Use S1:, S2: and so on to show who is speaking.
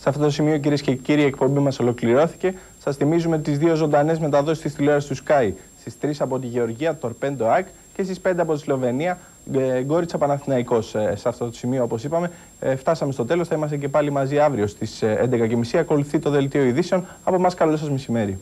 S1: Σε αυτό το σημείο, κυρίες και κύριοι, η εκπομπή μας ολοκληρώθηκε. Σας θυμίζουμε τις δύο ζωντανές μεταδόσεις της τηλεόρασης του Sky. Στις 3 από τη Γεωργία, Τορπέντο Ακ και στις 5 από τη Σλοβενία, ε, Γκόριτσα Παναθηναϊκός. Ε, σε αυτό το σημείο, όπως είπαμε, ε, φτάσαμε στο τέλος. Θα είμαστε και πάλι μαζί αύριο στις 11.30. Ακολουθεί το δελτίο ειδήσεων. Από εμάς, καλό σας μεσημέρι.